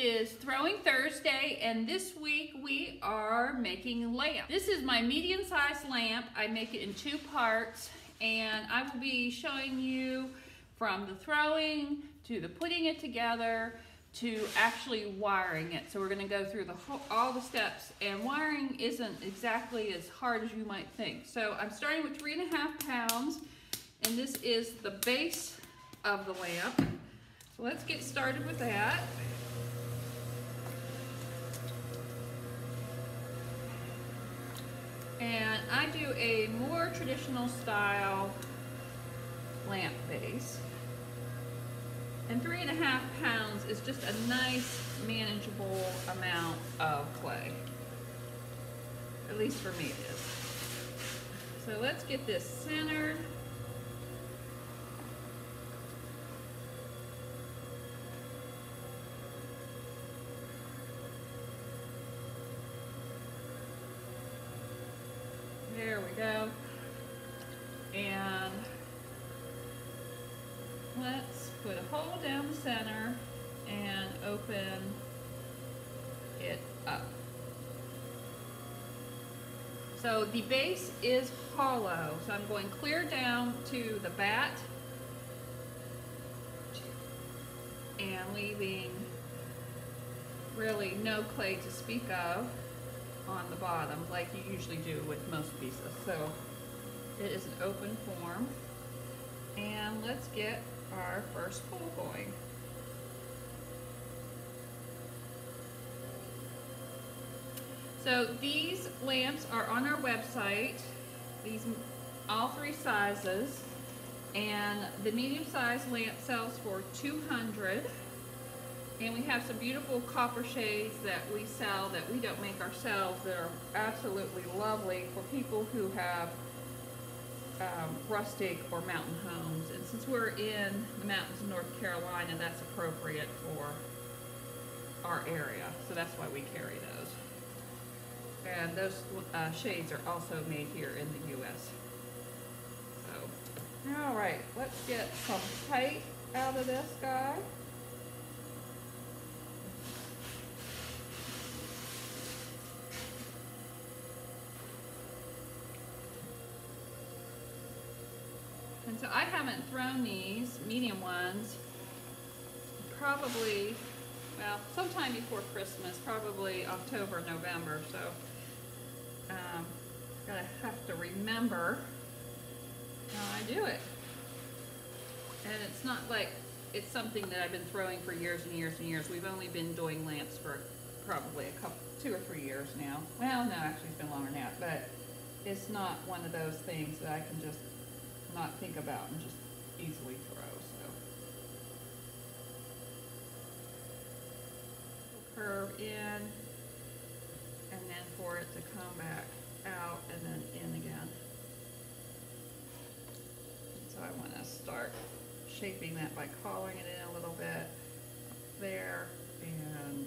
is Throwing Thursday and this week we are making a lamp. This is my medium-sized lamp. I make it in two parts and I will be showing you from the throwing to the putting it together to actually wiring it. So we're gonna go through the all the steps and wiring isn't exactly as hard as you might think. So I'm starting with three and a half pounds and this is the base of the lamp. So let's get started with that. And I do a more traditional style lamp base. And three and a half pounds is just a nice, manageable amount of clay. At least for me it is. So let's get this centered. There we go. And let's put a hole down the center and open it up. So the base is hollow, so I'm going clear down to the bat and leaving really no clay to speak of on the bottom like you usually do with most pieces. So it is an open form. And let's get our first hole going. So these lamps are on our website, these all three sizes, and the medium sized lamp sells for 200 and we have some beautiful copper shades that we sell that we don't make ourselves that are absolutely lovely for people who have um, rustic or mountain homes. And since we're in the mountains of North Carolina, that's appropriate for our area. So that's why we carry those. And those uh, shades are also made here in the U.S. So, all right, let's get some tape out of this guy. So I haven't thrown these medium ones probably, well, sometime before Christmas, probably October, November. So um, gotta have to remember how I do it. And it's not like it's something that I've been throwing for years and years and years. We've only been doing lamps for probably a couple, two or three years now. Well, no, actually it's been longer that, but it's not one of those things that I can just not think about and just easily throw, so. Curve in, and then for it to come back out and then in again. So I want to start shaping that by collaring it in a little bit there and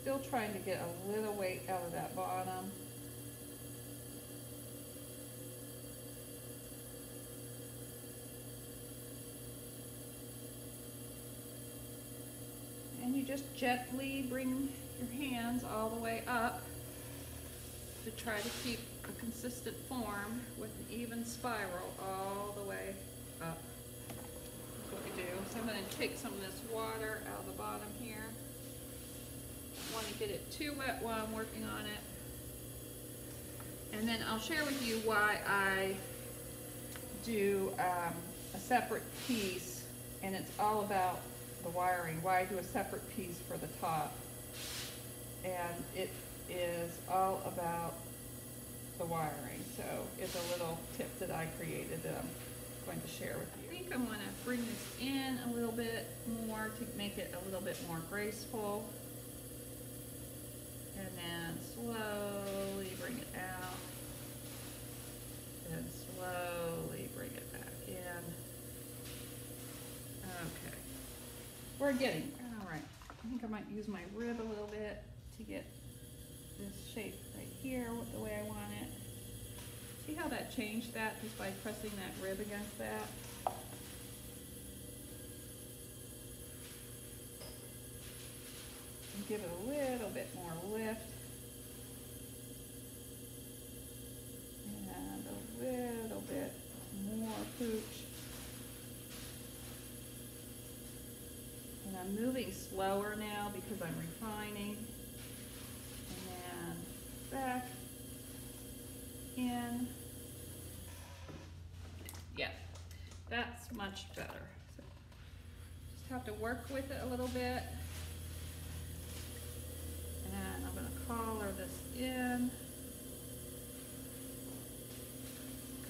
still trying to get a little weight out of that bottom. And you just gently bring your hands all the way up to try to keep a consistent form with an even spiral all the way up. That's what we do. So I'm going to take some of this water out of the bottom here. I want to get it too wet while I'm working on it. And then I'll share with you why I do um, a separate piece and it's all about the wiring, why do a separate piece for the top. And it is all about the wiring. So it's a little tip that I created that I'm going to share with you. I think I'm going to bring this in a little bit more to make it a little bit more graceful. And then slowly bring it out. And slowly bring it back in. Okay. We're getting, all right. I think I might use my rib a little bit to get this shape right here the way I want it. See how that changed that just by pressing that rib against that? give it a little bit more lift. And a little bit more pooch. And I'm moving slower now because I'm refining. And then back in. Yeah, that's much better. So Just have to work with it a little bit. And I'm gonna collar this in.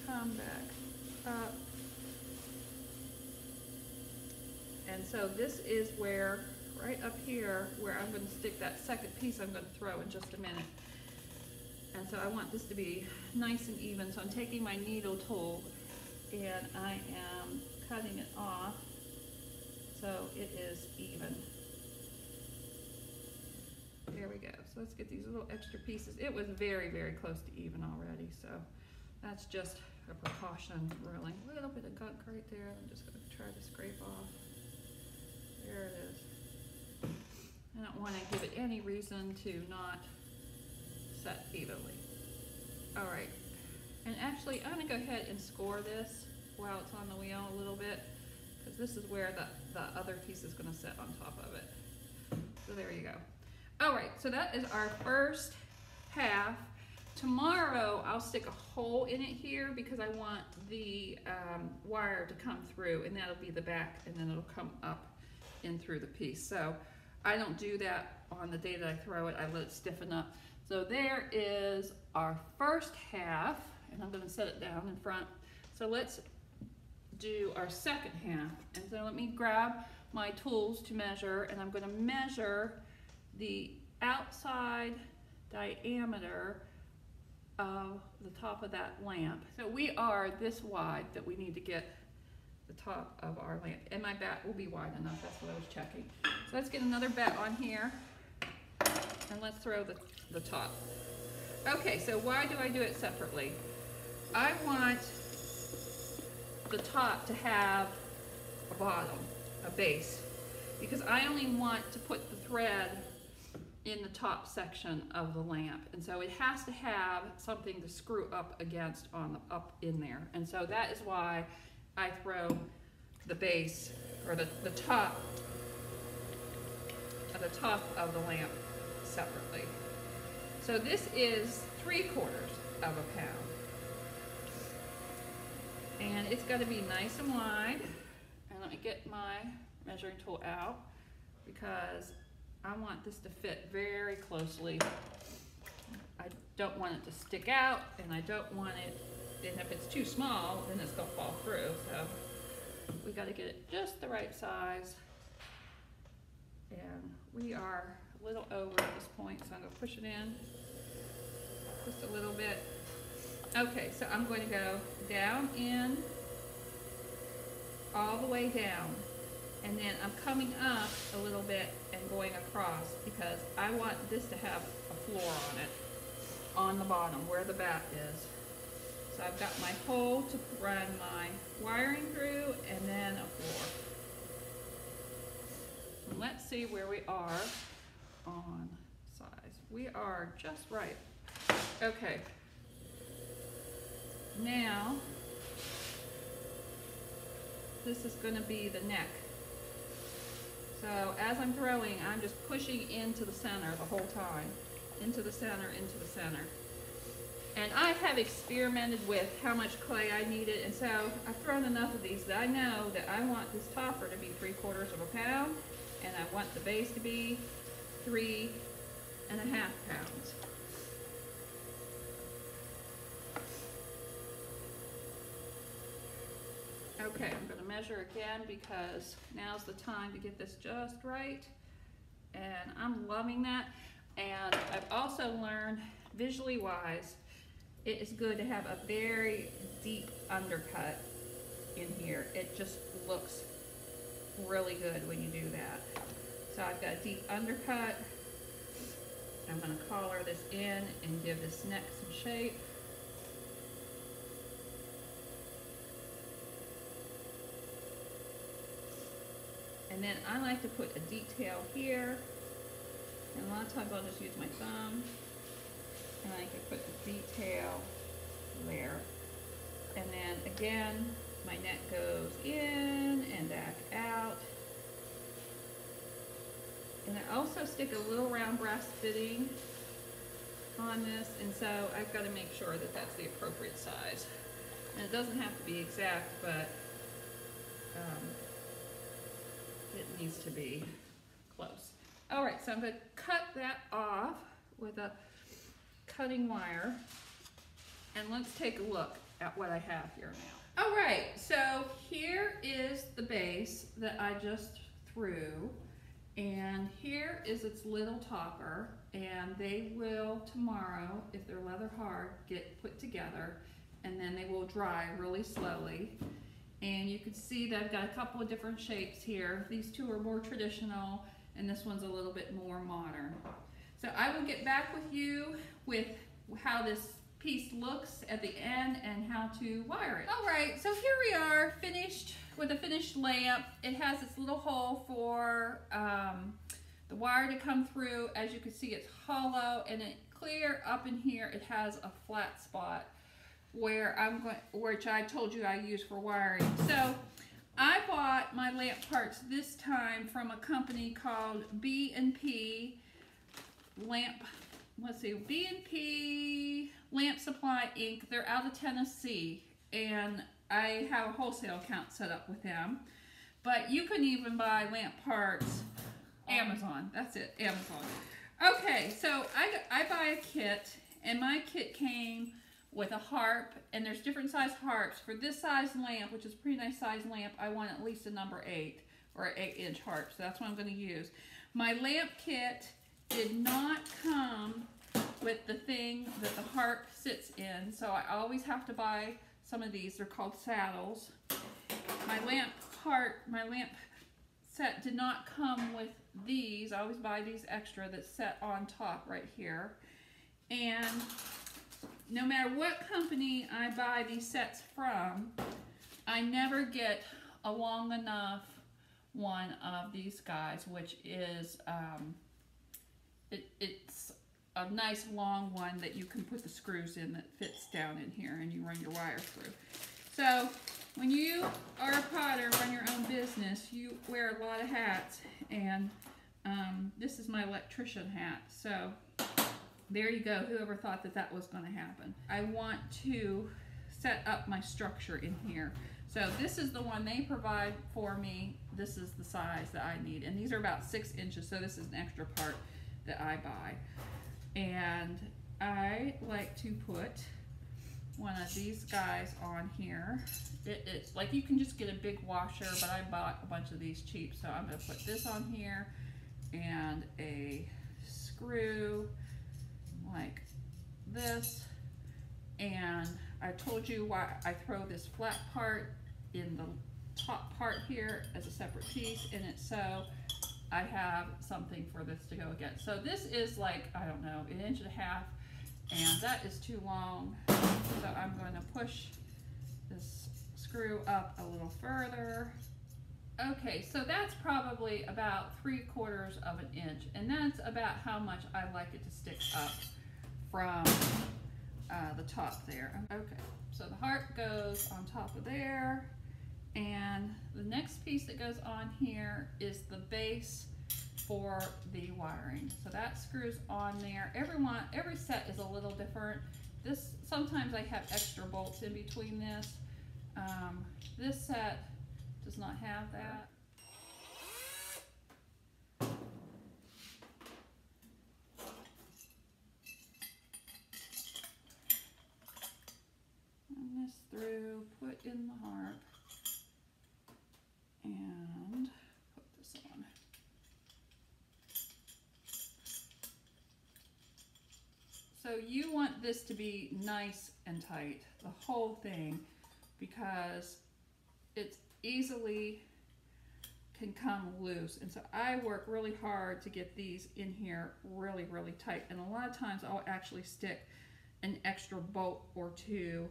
Come back up. And so this is where, right up here, where I'm gonna stick that second piece I'm gonna throw in just a minute. And so I want this to be nice and even, so I'm taking my needle tool and I am cutting it off so it is even. There we go. So let's get these little extra pieces. It was very, very close to even already, so that's just a precaution, really. A little bit of gunk right there. I'm just gonna try to scrape off. There it is. I don't wanna give it any reason to not set evenly. All right, and actually, I'm gonna go ahead and score this while it's on the wheel a little bit, because this is where the, the other piece is gonna sit on top of it. So there you go. All right, so that is our first half. Tomorrow, I'll stick a hole in it here because I want the um, wire to come through, and that'll be the back, and then it'll come up in through the piece. So I don't do that on the day that I throw it, I let it stiffen up. So there is our first half, and I'm gonna set it down in front. So let's do our second half. And so let me grab my tools to measure, and I'm gonna measure the outside diameter of the top of that lamp. So we are this wide that we need to get the top of our lamp. And my bat will be wide enough, that's what I was checking. So let's get another bat on here, and let's throw the, the top. Okay, so why do I do it separately? I want the top to have a bottom, a base, because I only want to put the thread in the top section of the lamp. And so it has to have something to screw up against on the, up in there. And so that is why I throw the base, or the, the top, of the top of the lamp separately. So this is three quarters of a pound. And it's gotta be nice and wide. And let me get my measuring tool out because I want this to fit very closely. I don't want it to stick out and I don't want it, and if it's too small, then it's gonna fall through, so we gotta get it just the right size. And we are a little over at this point, so I'm gonna push it in just a little bit. Okay, so I'm going to go down in, all the way down, and then I'm coming up a little bit and going across because I want this to have a floor on it, on the bottom where the bat is. So I've got my hole to run my wiring through and then a. And let's see where we are on size. We are just right. Okay. Now, this is gonna be the neck. So as I'm throwing, I'm just pushing into the center the whole time. Into the center, into the center. And I have experimented with how much clay I needed, and so I've thrown enough of these that I know that I want this topper to be three quarters of a pound, and I want the base to be three and a half pounds. Okay, I'm gonna measure again because now's the time to get this just right. And I'm loving that. And I've also learned, visually wise, it is good to have a very deep undercut in here. It just looks really good when you do that. So I've got a deep undercut. I'm gonna collar this in and give this neck some shape. And then I like to put a detail here And a lot of times I'll just use my thumb and I can put the detail there. And then again, my net goes in and back out. And I also stick a little round brass fitting on this, and so I've got to make sure that that's the appropriate size. And it doesn't have to be exact, but um, it needs to be close. All right, so I'm going to cut that off with a cutting wire, and let's take a look at what I have here now. All right, so here is the base that I just threw. And here is its little topper, and they will tomorrow, if they're leather hard, get put together, and then they will dry really slowly. And you can see that I've got a couple of different shapes here. These two are more traditional, and this one's a little bit more modern. So I will get back with you with how this piece looks at the end and how to wire it. All right, so here we are finished with a finished lamp. It has this little hole for um, the wire to come through. As you can see, it's hollow and it clear up in here, it has a flat spot where I'm going, which I told you I use for wiring. So I bought my lamp parts this time from a company called B&P Lamp, let's see, B&P Lamp Supply Inc. They're out of Tennessee and I have a wholesale account set up with them. But you can even buy lamp parts Amazon. That's it, Amazon. Okay, so I, I buy a kit and my kit came with a harp and there's different size harps. For this size lamp, which is a pretty nice size lamp, I want at least a number eight or eight inch harp. So that's what I'm gonna use. My lamp kit did not come with the thing that the harp sits in. So I always have to buy some of these. They're called saddles. My lamp part, my lamp set did not come with these. I always buy these extra that's set on top right here. And no matter what company I buy these sets from, I never get a long enough one of these guys, which is, um, it, it's a nice long one that you can put the screws in that fits down in here and you run your wire through. So when you are a potter, run your own business, you wear a lot of hats and um, this is my electrician hat. So there you go, whoever thought that that was gonna happen. I want to set up my structure in here. So this is the one they provide for me. This is the size that I need. And these are about six inches, so this is an extra part that I buy. And I like to put one of these guys on here. It, it's like you can just get a big washer, but I bought a bunch of these cheap. So I'm gonna put this on here and a screw like this. And I told you why I throw this flat part in the top part here as a separate piece and it's so I have something for this to go against. So this is like, I don't know, an inch and a half, and that is too long. So I'm going to push this screw up a little further. Okay, so that's probably about three quarters of an inch, and that's about how much I like it to stick up from uh, the top there. Okay, so the harp goes on top of there. And the next piece that goes on here is the base for the wiring. So that screws on there. Every one, every set is a little different. This, sometimes I have extra bolts in between this. Um, this set does not have that. This through, put in the this to be nice and tight, the whole thing, because it's easily can come loose. And so I work really hard to get these in here really, really tight. And a lot of times I'll actually stick an extra bolt or two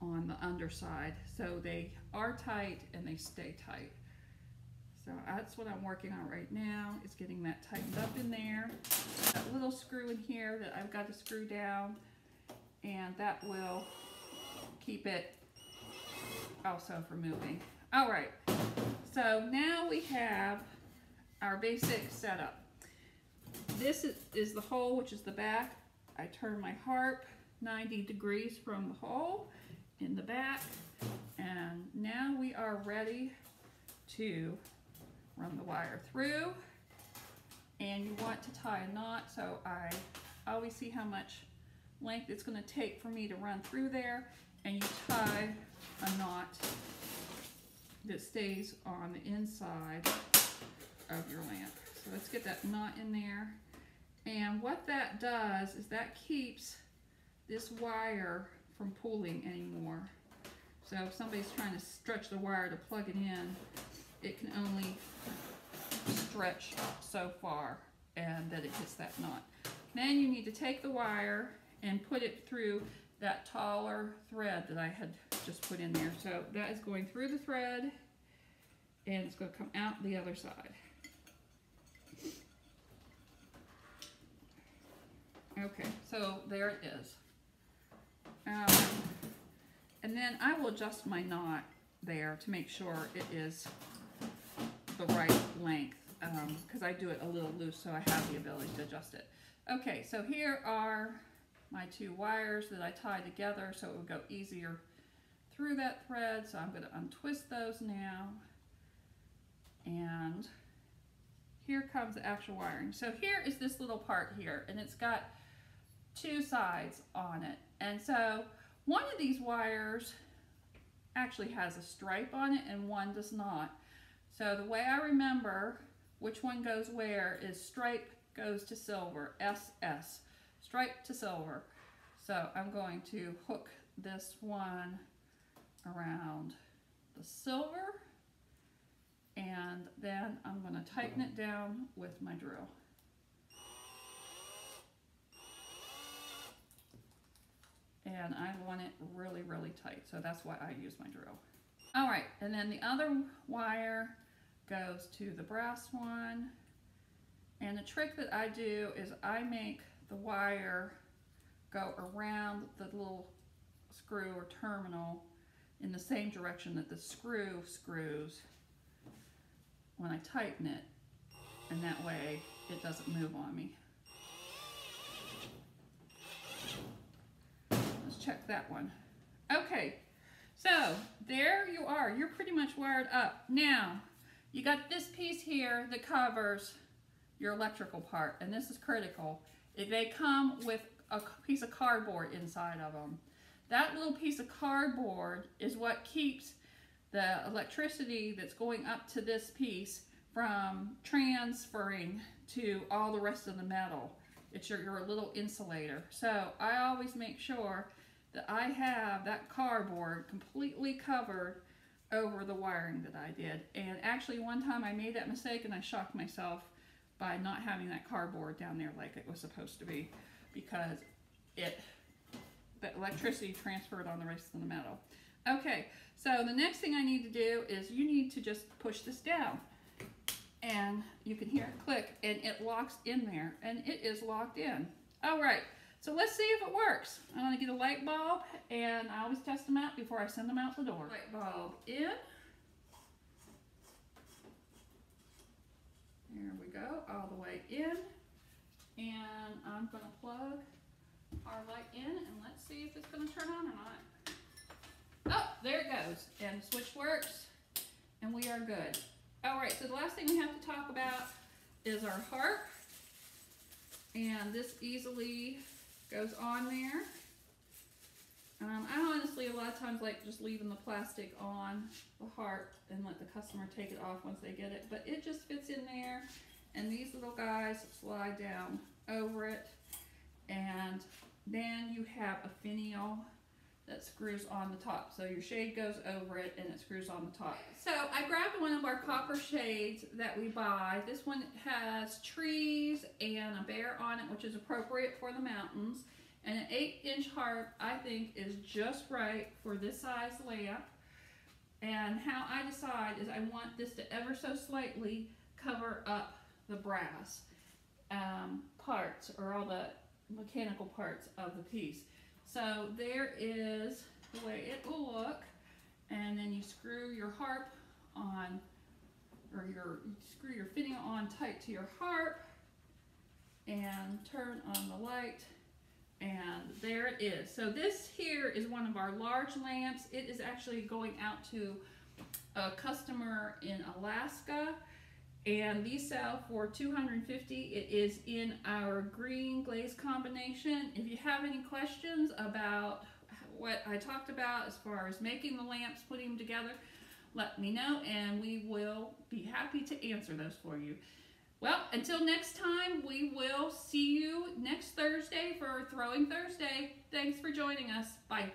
on the underside so they are tight and they stay tight. So that's what I'm working on right now, is getting that tightened up in there. That little screw in here that I've got to screw down, and that will keep it also from moving. All right, so now we have our basic setup. This is, is the hole, which is the back. I turn my harp 90 degrees from the hole in the back. And now we are ready to run the wire through. And you want to tie a knot, so I always see how much length it's gonna take for me to run through there. And you tie a knot that stays on the inside of your lamp. So let's get that knot in there. And what that does is that keeps this wire from pulling anymore. So if somebody's trying to stretch the wire to plug it in, it can only stretch so far and that it hits that knot. Then you need to take the wire and put it through that taller thread that I had just put in there. So that is going through the thread and it's going to come out the other side. Okay, so there it is. Um, and then I will adjust my knot there to make sure it is the right length because um, I do it a little loose so I have the ability to adjust it. Okay, so here are my two wires that I tie together so it would go easier through that thread. So I'm going to untwist those now. And here comes the actual wiring. So here is this little part here and it's got two sides on it. And so one of these wires actually has a stripe on it and one does not. So the way I remember which one goes where is stripe goes to silver, SS, stripe to silver. So I'm going to hook this one around the silver and then I'm going to tighten it down with my drill. and I want it really, really tight. So that's why I use my drill. All right, and then the other wire goes to the brass one. And the trick that I do is I make the wire go around the little screw or terminal in the same direction that the screw screws when I tighten it. And that way it doesn't move on me. Let's check that one. Okay, so there you are. You're pretty much wired up. Now, you got this piece here that covers your electrical part, and this is critical. They come with a piece of cardboard inside of them. That little piece of cardboard is what keeps the electricity that's going up to this piece from transferring to all the rest of the metal. It's your, your little insulator. So I always make sure that I have that cardboard completely covered over the wiring that I did. And actually one time I made that mistake and I shocked myself by not having that cardboard down there like it was supposed to be because it the electricity transferred on the rest of the metal. Okay, so the next thing I need to do is you need to just push this down. And you can hear it click and it locks in there and it is locked in. All right, so let's see if it works. I'm gonna get a light bulb and I always test them out before I send them out the door. Light bulb in. There we go, all the way in. And I'm gonna plug our light in and let's see if it's gonna turn on or not. Oh, there it goes. And the switch works and we are good. All right, so the last thing we have to talk about is our harp. And this easily goes on there. Um, I honestly, a lot of times, like just leaving the plastic on the harp and let the customer take it off once they get it. But it just fits in there. And these little guys slide down over it. And then you have a finial that screws on the top. So your shade goes over it and it screws on the top. So I grabbed one of our copper shades that we buy. This one has trees and a bear on it, which is appropriate for the mountains. And an eight inch harp, I think, is just right for this size lamp. And how I decide is I want this to ever so slightly cover up the brass um, parts or all the mechanical parts of the piece. So there is the way it will look. And then you screw your harp on, or your you screw your fitting on tight to your harp and turn on the light and there it is. So this here is one of our large lamps. It is actually going out to a customer in Alaska and these sell for 250 it is in our green glaze combination. If you have any questions about what I talked about as far as making the lamps putting them together let me know and we will be happy to answer those for you. Well until next time we will see you next Thursday for Throwing Thursday. Thanks for joining us. Bye